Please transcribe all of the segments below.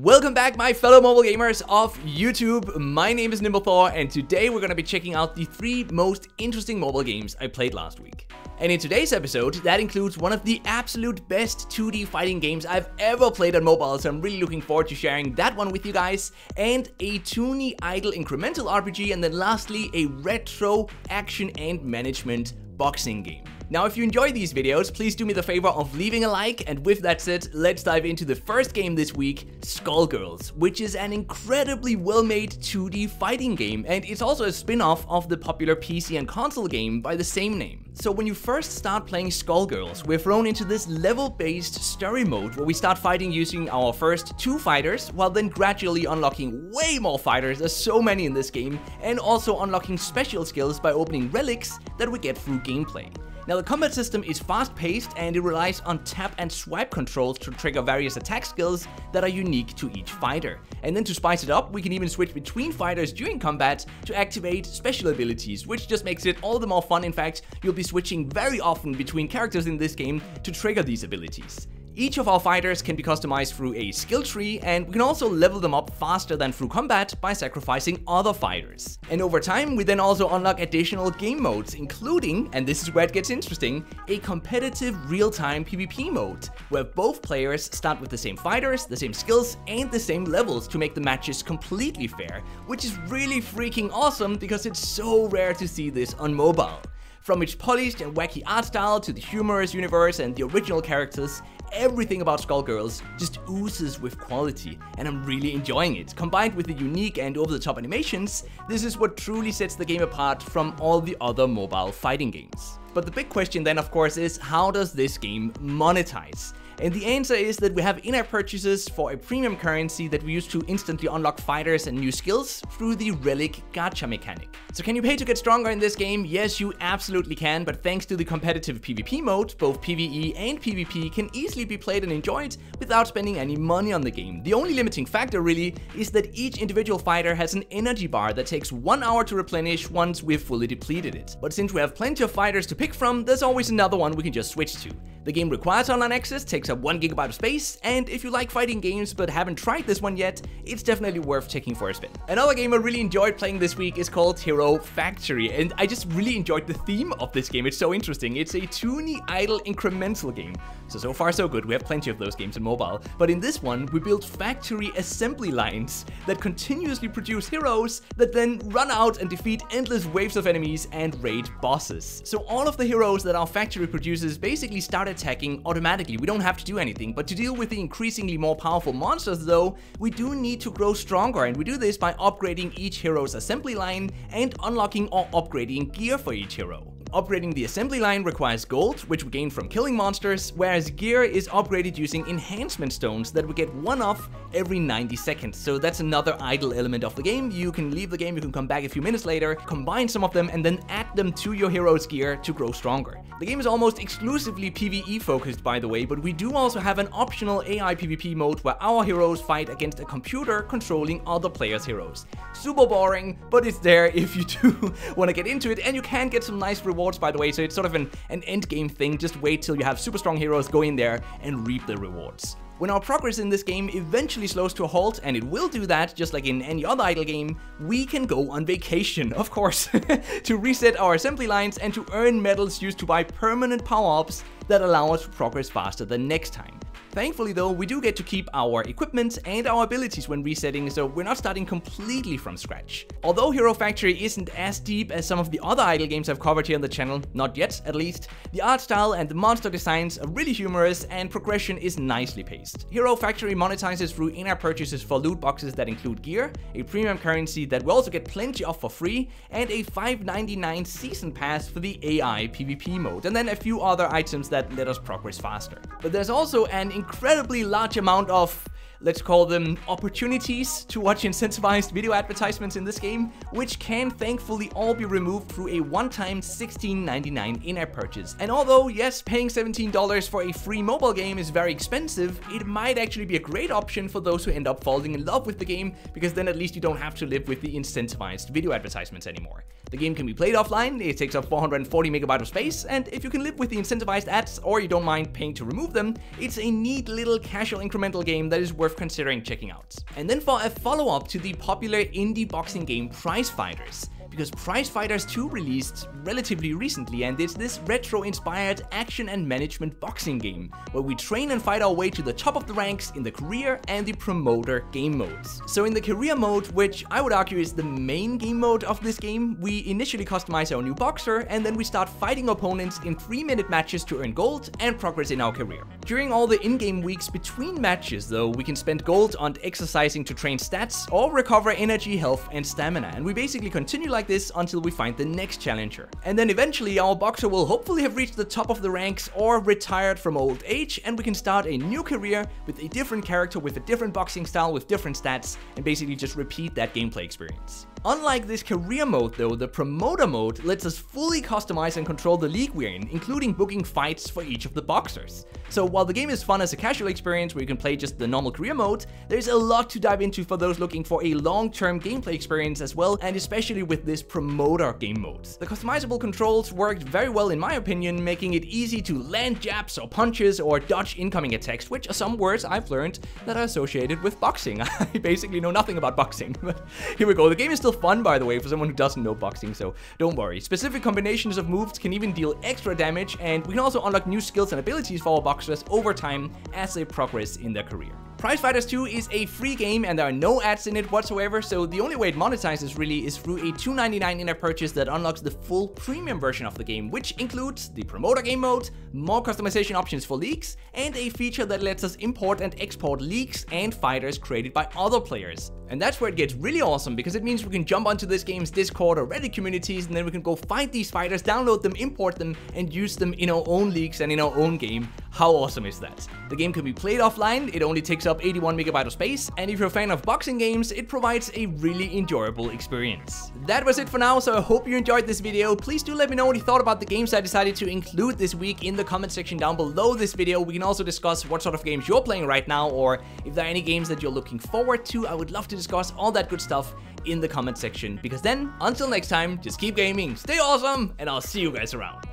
Welcome back my fellow mobile gamers of YouTube, my name is NimbleThor and today we're gonna be checking out the three most interesting mobile games I played last week. And in today's episode, that includes one of the absolute best 2D fighting games I've ever played on mobile, so I'm really looking forward to sharing that one with you guys, and a toony idle incremental RPG, and then lastly, a retro action and management boxing game. Now, if you enjoy these videos, please do me the favor of leaving a like, and with that said, let's dive into the first game this week, Skullgirls, which is an incredibly well-made 2D fighting game, and it's also a spin-off of the popular PC and console game by the same name. So when you first start playing Skullgirls, we're thrown into this level-based story mode where we start fighting using our first two fighters, while then gradually unlocking way more fighters, there's so many in this game, and also unlocking special skills by opening relics that we get through gameplay. Now the combat system is fast paced and it relies on tap and swipe controls to trigger various attack skills that are unique to each fighter. And then to spice it up, we can even switch between fighters during combat to activate special abilities, which just makes it all the more fun. In fact, you'll be switching very often between characters in this game to trigger these abilities. Each of our fighters can be customized through a skill tree, and we can also level them up faster than through combat by sacrificing other fighters. And over time, we then also unlock additional game modes, including, and this is where it gets interesting, a competitive real-time PvP mode, where both players start with the same fighters, the same skills, and the same levels to make the matches completely fair, which is really freaking awesome because it's so rare to see this on mobile. From its polished and wacky art style to the humorous universe and the original characters, everything about Skullgirls just oozes with quality, and I'm really enjoying it. Combined with the unique and over-the-top animations, this is what truly sets the game apart from all the other mobile fighting games. But the big question then of course is, how does this game monetize? And the answer is that we have in-app purchases for a premium currency that we use to instantly unlock fighters and new skills through the Relic gacha mechanic. So can you pay to get stronger in this game? Yes, you absolutely can, but thanks to the competitive PvP mode, both PvE and PvP can easily be played and enjoyed without spending any money on the game. The only limiting factor really is that each individual fighter has an energy bar that takes one hour to replenish once we've fully depleted it. But since we have plenty of fighters to pick from, there's always another one we can just switch to. The game requires online access, takes up 1 gigabyte of space, and if you like fighting games but haven't tried this one yet, it's definitely worth taking for a spin. Another game I really enjoyed playing this week is called Hero Factory, and I just really enjoyed the theme of this game, it's so interesting. It's a toony idle incremental game. So, so far so good, we have plenty of those games in mobile. But in this one, we build factory assembly lines that continuously produce heroes that then run out and defeat endless waves of enemies and raid bosses. So all of the heroes that our factory produces basically start attacking automatically. We don't have to do anything, but to deal with the increasingly more powerful monsters though, we do need to grow stronger and we do this by upgrading each hero's assembly line and unlocking or upgrading gear for each hero. Upgrading the assembly line requires gold, which we gain from killing monsters, whereas gear is upgraded using enhancement stones that we get one off every 90 seconds. So that's another idle element of the game. You can leave the game, you can come back a few minutes later, combine some of them, and then add them to your hero's gear to grow stronger. The game is almost exclusively PvE focused, by the way, but we do also have an optional AI PvP mode where our heroes fight against a computer controlling other players' heroes. Super boring, but it's there if you do want to get into it, and you can get some nice rewards rewards, by the way, so it's sort of an, an end game thing. Just wait till you have super strong heroes, go in there and reap the rewards. When our progress in this game eventually slows to a halt, and it will do that just like in any other idle game, we can go on vacation, of course, to reset our assembly lines and to earn medals used to buy permanent power-ups that allow us to progress faster the next time. Thankfully though, we do get to keep our equipment and our abilities when resetting, so we're not starting completely from scratch. Although Hero Factory isn't as deep as some of the other idle games I've covered here on the channel, not yet at least, the art style and the monster designs are really humorous and progression is nicely paced. Hero Factory monetizes through in-app purchases for loot boxes that include gear, a premium currency that we also get plenty of for free, and a $5.99 season pass for the AI PvP mode, and then a few other items that let us progress faster. But there's also an incredibly large amount of let's call them opportunities to watch incentivized video advertisements in this game, which can thankfully all be removed through a one-time $16.99 in-app purchase. And although, yes, paying $17 for a free mobile game is very expensive, it might actually be a great option for those who end up falling in love with the game, because then at least you don't have to live with the incentivized video advertisements anymore. The game can be played offline, it takes up 440 megabytes of space, and if you can live with the incentivized ads or you don't mind paying to remove them, it's a neat little casual incremental game that is worth worth considering checking out. And then for a follow-up to the popular indie boxing game Prizefighters, because Prizefighters 2 released relatively recently and it's this retro-inspired action and management boxing game, where we train and fight our way to the top of the ranks in the career and the promoter game modes. So in the career mode, which I would argue is the main game mode of this game, we initially customize our new boxer and then we start fighting opponents in 3 minute matches to earn gold and progress in our career. During all the in-game weeks between matches though, we can spend gold on exercising to train stats or recover energy, health and stamina, and we basically continue like this until we find the next challenger. And then eventually our boxer will hopefully have reached the top of the ranks or retired from old age and we can start a new career with a different character with a different boxing style with different stats and basically just repeat that gameplay experience. Unlike this career mode though, the promoter mode lets us fully customize and control the league we're in, including booking fights for each of the boxers. So while the game is fun as a casual experience where you can play just the normal career mode, there's a lot to dive into for those looking for a long-term gameplay experience as well, and especially with this promoter game mode. The customizable controls worked very well in my opinion, making it easy to land jabs or punches or dodge incoming attacks, which are some words I've learned that are associated with boxing. I basically know nothing about boxing, but here we go. The game is still fun, by the way, for someone who doesn't know boxing, so don't worry. Specific combinations of moves can even deal extra damage, and we can also unlock new skills and abilities for our boxers over time as they progress in their career. Prizefighters 2 is a free game and there are no ads in it whatsoever, so the only way it monetizes really is through a $2.99 in-app purchase that unlocks the full premium version of the game, which includes the promoter game mode, more customization options for leagues, and a feature that lets us import and export leagues and fighters created by other players. And that's where it gets really awesome because it means we can jump onto this game's Discord or Reddit communities and then we can go find these fighters, download them, import them, and use them in our own leagues and in our own game. How awesome is that? The game can be played offline, it only takes up 81 megabyte of space, and if you're a fan of boxing games, it provides a really enjoyable experience. That was it for now, so I hope you enjoyed this video. Please do let me know what you thought about the games I decided to include this week in the comment section down below this video. We can also discuss what sort of games you're playing right now, or if there are any games that you're looking forward to, I would love to discuss all that good stuff in the comment section. Because then, until next time, just keep gaming, stay awesome, and I'll see you guys around.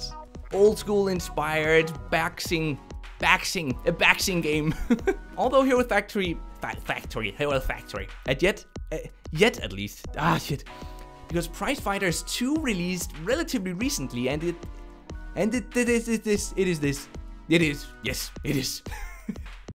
Old school inspired boxing Baxing, a Baxing game. Although Hero Factory, fa Factory, Hero Factory, at yet, uh, yet at least, ah shit, because Prizefighters 2 released relatively recently, and it, and it, it is, it is, it is this, it is, yes, it is.